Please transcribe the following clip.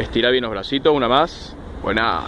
Estira bien los bracitos, una más. Buenas.